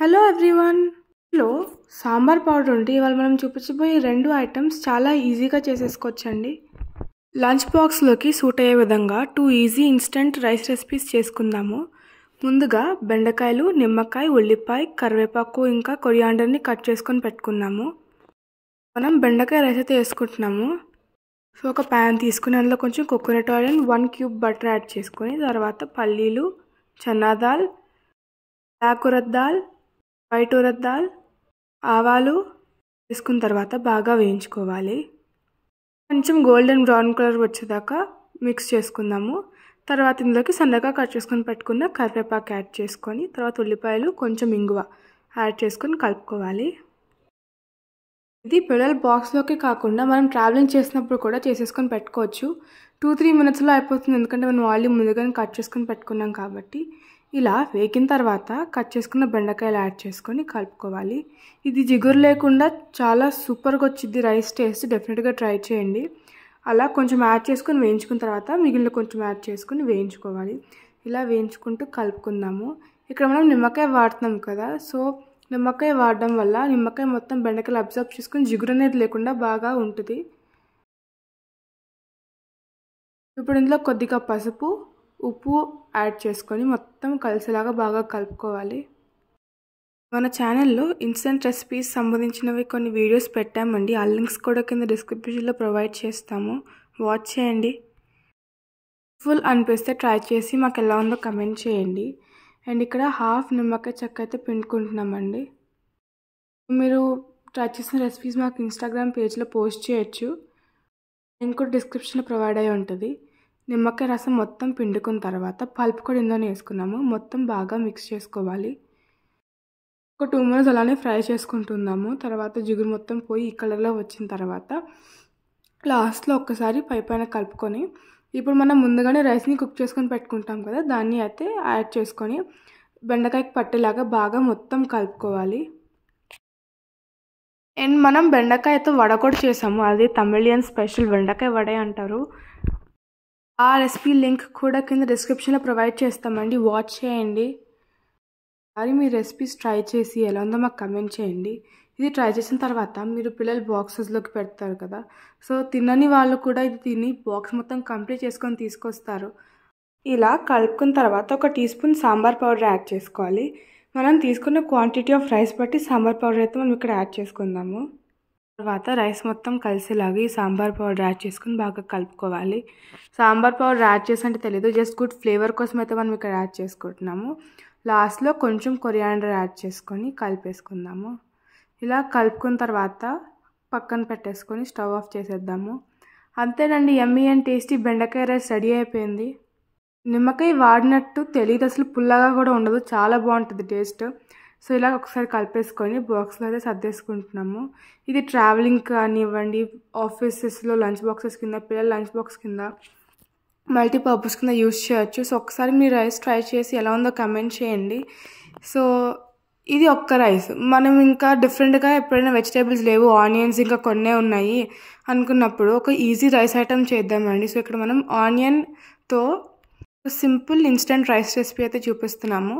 Hello ఎవ్రీవన్లో sambar powder ఉంటే ఇవాళ మనం చూపించబోయే రెండు ఐటమ్స్ చాలా ఈజీగా చేసేసుకోవచ్చండి. లంచ్ బాక్స్లోకి సూట్ అయ్యే విధంగా two easy instant rice recipes చేసుకుందాము. ముందుగా బెండకాయలు నిమ్మకాయ ఉల్లిపాయ కరివేపాకు ఇంకా కొరియాండర్ని కట్ చేసుకొని పెట్టుకున్నాము. మనం బెండకాయ రైస్ అయితే వేసుకుంటున్నాము. సో ఒక ప్యాన్ తీసుకుని అందులో కొంచెం coconut oil and one cube butter add చేసుకొని తర్వాత పల్లీలు చన్నా దాల్ వైట్ ఉరద్ దాల్ ఆవాలు వేసుకున్న తర్వాత బాగా వేయించుకోవాలి. కొంచెం గోల్డెన్ బ్రౌన్ కలర్ వచ్చేదాకా మిక్స్ చేసుకుందాము. తర్వాత ఇందులోకి సన్నగా కట్ చేసుకొని పెట్టుకున్న కరివేపాకు యాడ్ చేసుకొని తర్వాత ఉల్లిపాయలు కొంచెం ఇంగువ యాడ్ చేసుకొని కలుపుకోవాలి. ఇది పిల్లల బాక్స్లోకి కాకుండా మనం ట్రావెలింగ్ చేసినప్పుడు కూడా చేసేసుకొని పెట్టుకోవచ్చు. టూ త్రీ మినిట్స్లో అయిపోతుంది ఎందుకంటే మనం ఆయిల్ ముందుగానే కట్ చేసుకొని పెట్టుకున్నాం కాబట్టి. ఇలా వేగిన తర్వాత కట్ చేసుకున్న బెండకాయలు యాడ్ చేసుకొని కలుపుకోవాలి. ఇది జిగురు లేకుండా చాలా సూపర్గా వచ్చింది రైస్ టేస్ట్. డెఫినెట్గా ట్రై చేయండి. అలా కొంచెం యాడ్ చేసుకొని వేయించుకున్న తర్వాత మిగిలిన కొంచెం యాడ్ చేసుకొని వేయించుకోవాలి. ఇలా వేయించుకుంటూ కలుపుకుందాము. ఇక్కడ మనం నిమ్మకాయ వాడుతున్నాం కదా సో నిమ్మకాయ వాడడం వల్ల నిమ్మకాయ మొత్తం బెండకాయలు అబ్జర్వ్ చేసుకుని జిగురు అనేది లేకుండా బాగా ఉంటుంది. ఇప్పుడు ఇందులో కొద్దిగా పసుపు ఉప్పు యాడ్ చేసుకొని మొత్తం కలిసేలాగా బాగా కలుపుకోవాలి. మన ఛానల్లో ఇన్స్టెంట్ రెసిపీస్ సంబంధించినవి కొన్ని వీడియోస్ పెట్టామండి. ఆ లింక్స్ కూడా కింద డిస్క్రిప్షన్లో ప్రొవైడ్ చేస్తాము. వాచ్ చేయండి. ఫుల్ అనిపిస్తే ట్రై చేసి మాకు ఎలా ఉందో కమెంట్ చేయండి. అండ్ ఇక్కడ హాఫ్ నిమ్మకాయ చెక్క అయితే పిండుకుంటున్నామండి. మీరు ట్రై చేసిన రెసిపీస్ మాకు ఇన్స్టాగ్రామ్ పేజ్లో పోస్ట్ చేయొచ్చు. లింక్ కూడా డిస్క్రిప్షన్లో ప్రొవైడ్ అయి ఉంటుంది. నిమ్మకాయ రసం మొత్తం పిండుకున్న తర్వాత పల్పు కూడా ఇందులోనే వేసుకున్నాము. మొత్తం బాగా మిక్స్ చేసుకోవాలి. ఒక టూ మినిట్స్ అలానే ఫ్రై చేసుకుంటున్నాము. తర్వాత జిగురు మొత్తం పోయి ఈ కలర్లో వచ్చిన తర్వాత లాస్ట్లో ఒక్కసారి పై పైన కలుపుకొని ఇప్పుడు మనం ముందుగానే రైస్ని కుక్ చేసుకొని పెట్టుకుంటాం కదా దాన్ని అయితే యాడ్ చేసుకొని బెండకాయకి పట్టేలాగా బాగా మొత్తం కలుపుకోవాలి. అండ్ మనం బెండకాయతో వడ కూడా చేసాము. అది తమిళియన్ స్పెషల్ బెండకాయ వడే అంటారు. ఆ రెసిపీ లింక్ కూడా కింద డిస్క్రిప్షన్లో ప్రొవైడ్ చేస్తామండి. వాచ్ చేయండి. మరి మీ రెసిపీస్ ట్రై చేసి ఎలా ఉందో మాకు కమెంట్ చేయండి. ఇది ట్రై చేసిన తర్వాత మీరు పిల్లలు బాక్సెస్లోకి పెడతారు కదా. సో తినని వాళ్ళు కూడా ఇది తిని బాక్స్ మొత్తం కంప్లీట్ చేసుకొని తీసుకొస్తారు. ఇలా కలుపుకున్న తర్వాత ఒక teaspoon sambar powder add చేసుకోవాలి. మనం తీసుకున్న క్వాంటిటీ ఆఫ్ రైస్ బట్టి సాంబార్ పౌడర్ అయితే మనం ఇక్కడ యాడ్ చేసుకుందాము. తర్వాత రైస్ మొత్తం కలిసేలాగా ఈ సాంబార్ పౌడర్ యాడ్ చేసుకుని బాగా కలుపుకోవాలి. సాంబార్ పౌడర్ యాడ్ చేసంటే తెలియదు జస్ట్ గుడ్ ఫ్లేవర్ కోసం అయితే మనం ఇక్కడ యాడ్ చేసుకుంటున్నాము. లాస్ట్లో కొంచెం కొరియాండర్ యాడ్ చేసుకొని కలిపేసుకుందాము. ఇలా కలుపుకున్న తర్వాత పక్కన పెట్టేసుకొని స్టవ్ ఆఫ్ చేసేద్దాము. అంతేనండి ఎమ్మీ అండ్ టేస్టీ బెండకాయ రైస్ రెడీ అయిపోయింది. నిమ్మకాయ వాడినట్టు తెలియదు అసలు పుల్లగా కూడా ఉండదు చాలా బాగుంటుంది టేస్ట్. సో ఇలా ఒకసారి కలిపేసుకొని బాక్స్లో అయితే సర్దేసుకుంటున్నాము. ఇది ట్రావెలింగ్ కానివ్వండి ఆఫీసెస్లో లంచ్ బాక్సెస్ కింద పిల్లల లంచ్ బాక్స్ కింద మల్టీపర్పస్ కింద యూస్ చేయొచ్చు. సో ఒకసారి మీ రైస్ ట్రై చేసి ఎలా ఉందో కమెంట్ చేయండి. సో ఇది ఒక్క రైస్. మనం ఇంకా డిఫరెంట్గా ఎప్పుడైనా వెజిటేబుల్స్ లేవు ఆనియన్స్ ఇంకా కొన్నే ఉన్నాయి అనుకున్నప్పుడు ఒక ఈజీ రైస్ ఐటమ్ చేద్దామండి. సో ఇక్కడ మనం ఆనియన్తో సింపుల్ ఇన్స్టెంట్ రైస్ రెసిపీ అయితే చూపిస్తున్నాము.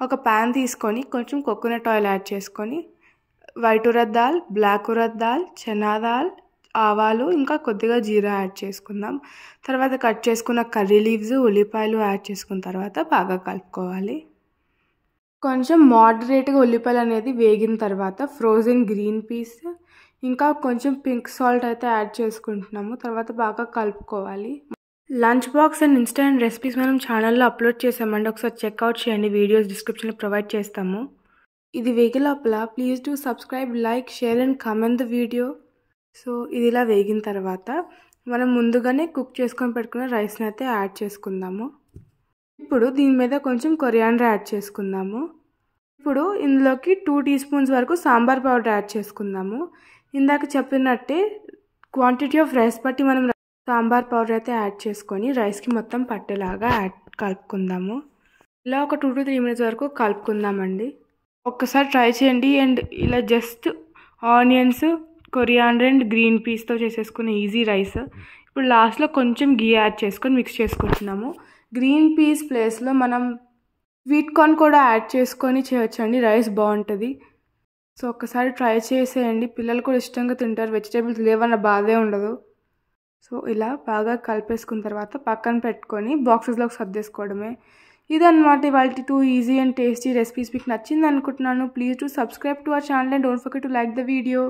ఒక ప్యాన్ తీసుకొని కొంచెం కోకోనట్ ఆయిల్ యాడ్ చేసుకొని వైట్ ఉరద్ దాల్ బ్లాక్ ఉరద్ దాల్ చనా దాల్ ఆవాలు ఇంకా కొద్దిగా జీరా యాడ్ చేసుకుందాం. తర్వాత కట్ చేసుకున్న కర్రీ లీవ్స్ ఉల్లిపాయలు యాడ్ చేసుకున్న తర్వాత బాగా కలుపుకోవాలి. కొంచెం మోడరేట్గా ఉల్లిపాయలు అనేది వేగిన తర్వాత ఫ్రోజన్ గ్రీన్ పీస్ ఇంకా కొంచెం పింక్ సాల్ట్ అయితే యాడ్ చేసుకుంటున్నాము. తర్వాత బాగా కలుపుకోవాలి. Lunch box and instant recipes మనం ఛానల్లో అప్లోడ్ చేసామండి ఒకసారి చెక్అవుట్ చేయండి. వీడియోస్ డిస్క్రిప్షన్లో ప్రొవైడ్ చేస్తాము. ఇది వేగే లోపల. Please do subscribe like share and comment the video. So ఇది ఇలా వేగిన తర్వాత మనం ముందుగానే కుక్ చేసుకొని పెట్టుకున్న రైస్ని అయితే యాడ్ చేసుకుందాము. ఇప్పుడు దీని మీద కొంచెం కొరియాండర్ యాడ్ చేసుకుందాము. ఇప్పుడు ఇందులోకి టూ టీ స్పూన్స్ వరకు సాంబార్ పౌడర్ యాడ్ చేసుకుందాము. ఇందాక చెప్పినట్టే క్వాంటిటీ ఆఫ్ రైస్ బట్టి మనం సాంబార్ పౌడర్ అయితే యాడ్ చేసుకొని రైస్కి మొత్తం పట్టేలాగా యాడ్ కలుపుకుందాము. ఇలా ఒక టూ టు త్రీ మినిట్స్ వరకు కలుపుకుందామండి. ఒక్కసారి ట్రై చేయండి అండ్ ఇలా just onions coriander and green పీస్తో చేసేసుకునే ఈజీ రైస్. ఇప్పుడు లాస్ట్లో కొంచెం గీ యాడ్ చేసుకొని మిక్స్ చేసుకుంటున్నాము. గ్రీన్ పీస్ ప్లేస్లో మనం స్వీట్ కార్న్ కూడా యాడ్ చేసుకొని చేయొచ్చండి రైస్ బాగుంటుంది. సో ఒక్కసారి ట్రై చేసేయండి. పిల్లలు కూడా ఇష్టంగా తింటారు వెజిటేబుల్స్ లేవన్న బాధే ఉండదు. సో ఇలా బాగా కలిపేసుకున్న తర్వాత పక్కన పెట్టుకొని బాక్సెస్లోకి సర్దేసుకోవడమే ఇదన్నమాట ఇవాళ two easy and tasty recipes మీకు నచ్చింది అనుకుంటున్నాను please to subscribe to our channel and don't forget to like the video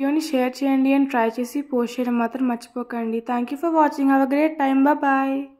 వీడియోని షేర్ చేయండి అండ్ ట్రై చేసి పోస్ట్ చేయడం మాత్రం మర్చిపోకండి. Thank you for watching have a great time bye